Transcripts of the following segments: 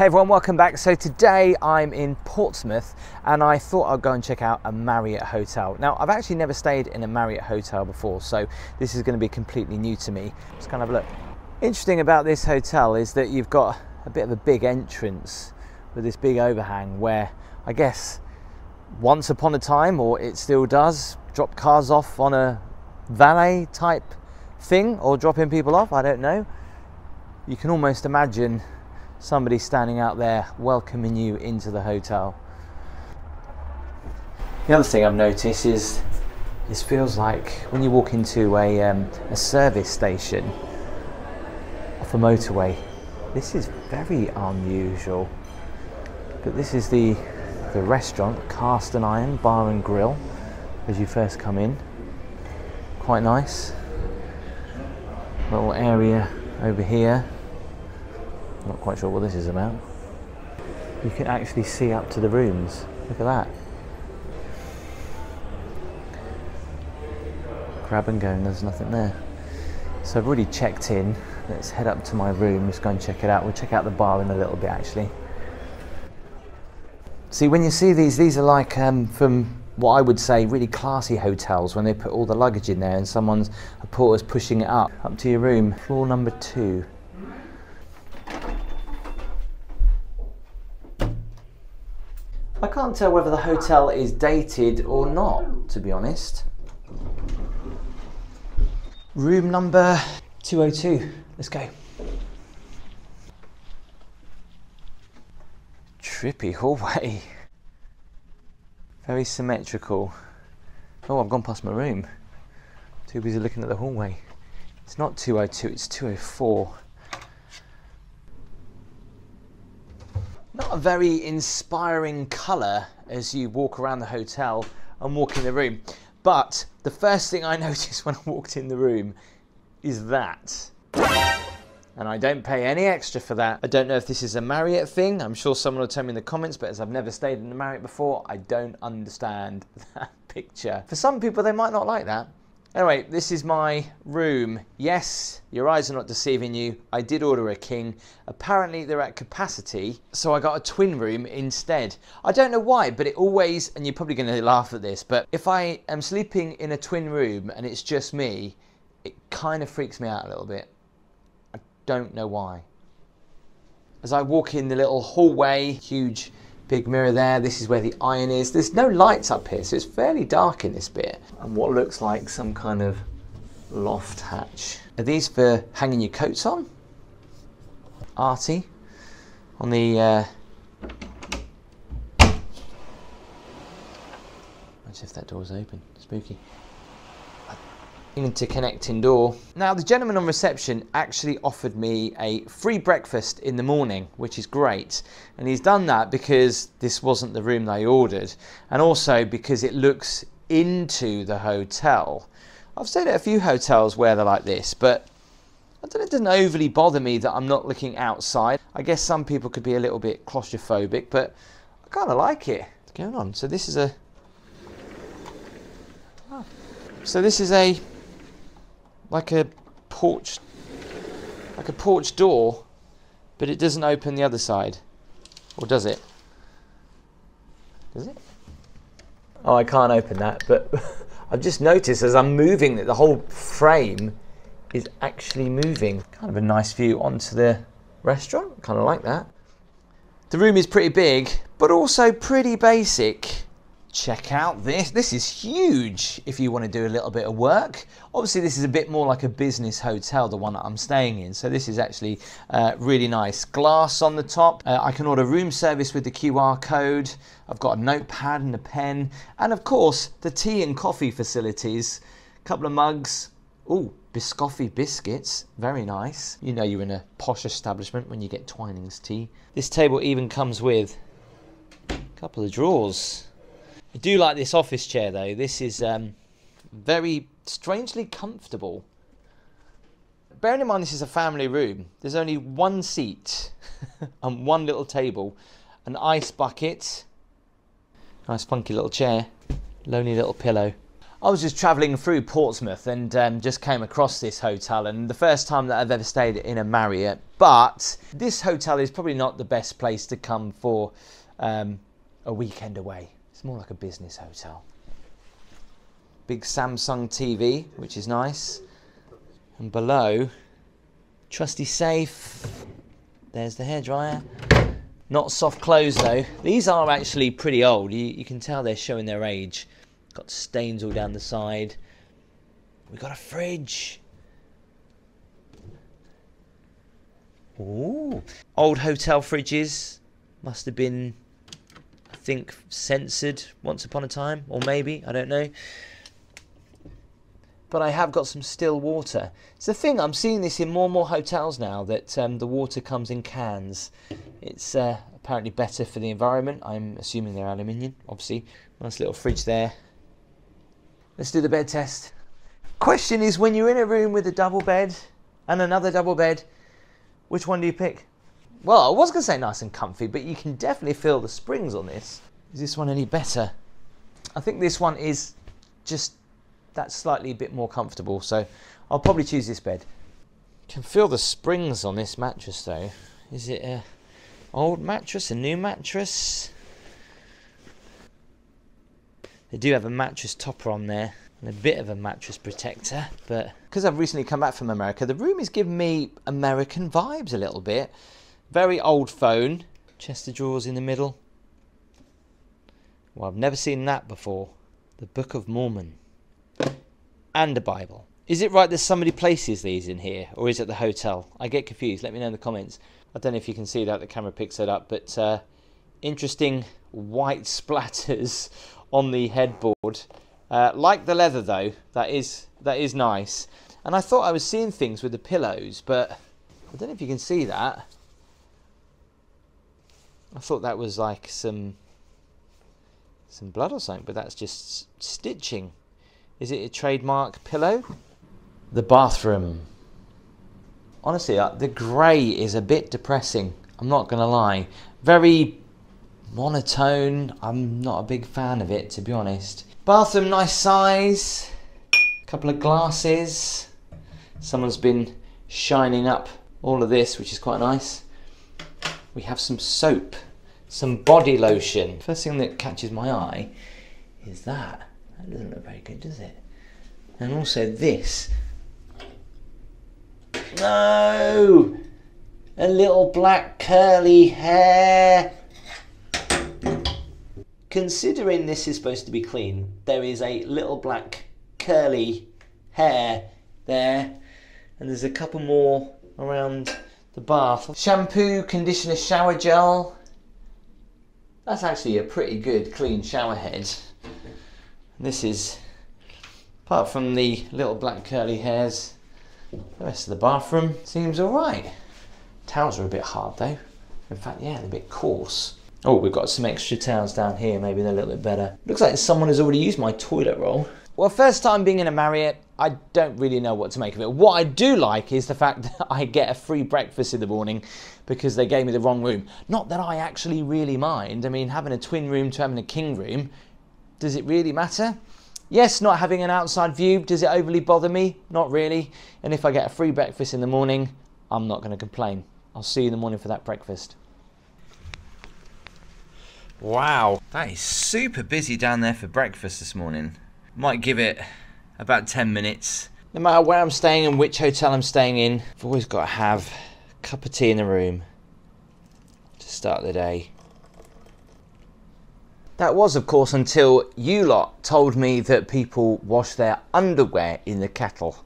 Hey everyone, welcome back. So today I'm in Portsmouth and I thought I'd go and check out a Marriott hotel. Now I've actually never stayed in a Marriott hotel before, so this is going to be completely new to me. Let's kind of look. Interesting about this hotel is that you've got a bit of a big entrance with this big overhang where I guess once upon a time, or it still does, drop cars off on a valet type thing or dropping people off, I don't know. You can almost imagine somebody standing out there welcoming you into the hotel. The other thing I've noticed is this feels like when you walk into a, um, a service station off a motorway, this is very unusual. But this is the, the restaurant, Cast and Iron Bar and Grill, as you first come in. Quite nice. Little area over here not quite sure what this is about. You can actually see up to the rooms. Look at that. Grab and go, and there's nothing there. So I've already checked in. Let's head up to my room, just go and check it out. We'll check out the bar in a little bit actually. See, when you see these, these are like um, from what I would say really classy hotels when they put all the luggage in there and someone's a porter's pushing it up, up to your room. Floor number two. I can't tell whether the hotel is dated or not, to be honest. Room number 202. Let's go. Trippy hallway. Very symmetrical. Oh, I've gone past my room. Too busy looking at the hallway. It's not 202, it's 204. Not a very inspiring colour as you walk around the hotel and walk in the room. But the first thing I noticed when I walked in the room is that. And I don't pay any extra for that. I don't know if this is a Marriott thing. I'm sure someone will tell me in the comments, but as I've never stayed in a Marriott before, I don't understand that picture. For some people, they might not like that. Anyway, this is my room. Yes, your eyes are not deceiving you. I did order a king. Apparently they're at capacity, so I got a twin room instead. I don't know why, but it always, and you're probably going to laugh at this, but if I am sleeping in a twin room and it's just me, it kind of freaks me out a little bit. I don't know why. As I walk in the little hallway, huge Big mirror there, this is where the iron is. There's no lights up here, so it's fairly dark in this bit. And what looks like some kind of loft hatch. Are these for hanging your coats on? Arty. On the... Uh... Imagine if that door's open. Spooky interconnecting door. Now the gentleman on reception actually offered me a free breakfast in the morning, which is great. And he's done that because this wasn't the room they ordered and also because it looks into the hotel. I've stayed at a few hotels where they're like this, but I don't it doesn't overly bother me that I'm not looking outside. I guess some people could be a little bit claustrophobic, but I kind of like it. What's going on? So this is a ah. so this is a like a porch, like a porch door, but it doesn't open the other side. Or does it? Does it? Oh, I can't open that, but I've just noticed as I'm moving that the whole frame is actually moving. Kind of a nice view onto the restaurant, kind of like that. The room is pretty big, but also pretty basic check out this. This is huge if you want to do a little bit of work. Obviously, this is a bit more like a business hotel, the one that I'm staying in. So this is actually uh, really nice. Glass on the top. Uh, I can order room service with the QR code. I've got a notepad and a pen. And of course, the tea and coffee facilities. A couple of mugs. Oh, Biscoffy biscuits, very nice. You know you're in a posh establishment when you get Twinings tea. This table even comes with a couple of drawers. I do like this office chair though. This is um, very strangely comfortable. Bearing in mind this is a family room, there's only one seat and one little table, an ice bucket, nice funky little chair, lonely little pillow. I was just travelling through Portsmouth and um, just came across this hotel, and the first time that I've ever stayed in a Marriott. But this hotel is probably not the best place to come for um, a weekend away. It's more like a business hotel. Big Samsung TV, which is nice, and below, trusty safe. There's the hairdryer. Not soft clothes though. These are actually pretty old. You, you can tell they're showing their age. Got stains all down the side. We got a fridge. Ooh. Old hotel fridges. Must have been, think, censored once upon a time. Or maybe, I don't know. But I have got some still water. It's the thing, I'm seeing this in more and more hotels now, that um, the water comes in cans. It's uh, apparently better for the environment. I'm assuming they're aluminium, obviously. Nice little fridge there. Let's do the bed test. Question is when you're in a room with a double bed and another double bed, which one do you pick? Well, I was going to say nice and comfy, but you can definitely feel the springs on this. Is this one any better? I think this one is just that slightly a bit more comfortable, so I'll probably choose this bed. Can feel the springs on this mattress though. Is it a old mattress, a new mattress? They do have a mattress topper on there and a bit of a mattress protector, but because I've recently come back from America, the room is giving me American vibes a little bit. Very old phone, chest of drawers in the middle. Well, I've never seen that before. The Book of Mormon and a Bible. Is it right that somebody places these in here, or is it the hotel? I get confused. Let me know in the comments. I don't know if you can see that, the camera picks it up, but uh, interesting white splatters on the headboard. Uh, like the leather though, that is that is nice. And I thought I was seeing things with the pillows, but I don't know if you can see that. I thought that was like some some blood or something, but that's just stitching. Is it a trademark pillow? The bathroom. Honestly, uh, the grey is a bit depressing. I'm not going to lie. Very monotone. I'm not a big fan of it, to be honest. Bathroom, nice size. A couple of glasses. Someone's been shining up all of this, which is quite nice. We have some soap, some body lotion. First thing that catches my eye is that. That doesn't look very good, does it? And also this. No! A little black curly hair. Considering this is supposed to be clean, there is a little black curly hair there, and there's a couple more around the bath. Shampoo, conditioner, shower gel. That's actually a pretty good clean shower head. This is, apart from the little black curly hairs, the rest of the bathroom seems alright. Towels are a bit hard though. In fact, yeah, they're a bit coarse. Oh, we've got some extra towels down here, maybe they're a little bit better. Looks like someone has already used my toilet roll. Well, first time being in a Marriott, I don't really know what to make of it. What I do like is the fact that I get a free breakfast in the morning because they gave me the wrong room. Not that I actually really mind. I mean, having a twin room to having a king room, does it really matter? Yes, not having an outside view, does it overly bother me? Not really. And if I get a free breakfast in the morning, I'm not going to complain. I'll see you in the morning for that breakfast. Wow, that is super busy down there for breakfast this morning. Might give it about 10 minutes. No matter where I'm staying and which hotel I'm staying in, I've always got to have a cup of tea in the room to start the day. That was, of course, until you lot told me that people wash their underwear in the kettle.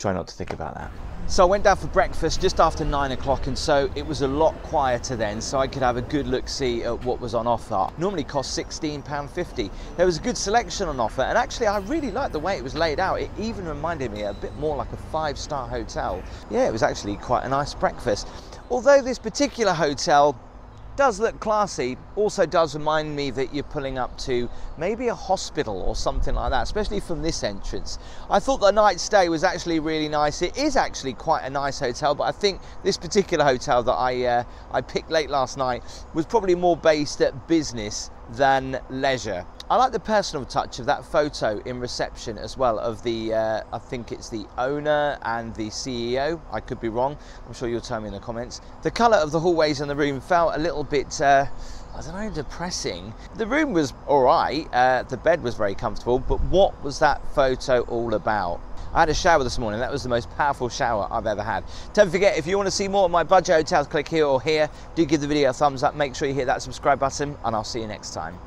Try not to think about that. So I went down for breakfast just after nine o'clock, and so it was a lot quieter then, so I could have a good look see at what was on offer. Normally cost £16.50. There was a good selection on offer, and actually I really liked the way it was laid out. It even reminded me a bit more like a five-star hotel. Yeah, it was actually quite a nice breakfast. Although this particular hotel does look classy, also does remind me that you're pulling up to maybe a hospital or something like that, especially from this entrance. I thought the night stay was actually really nice. It is actually quite a nice hotel, but I think this particular hotel that I, uh, I picked late last night was probably more based at business than leisure. I like the personal touch of that photo in reception as well of the, uh, I think it's the owner and the CEO. I could be wrong. I'm sure you'll tell me in the comments. The colour of the hallways in the room felt a little bit, uh, I don't know, depressing. The room was all right. Uh, the bed was very comfortable, but what was that photo all about? I had a shower this morning. That was the most powerful shower I've ever had. Don't forget, if you want to see more of my budget hotels, click here or here. Do give the video a thumbs up. Make sure you hit that subscribe button, and I'll see you next time.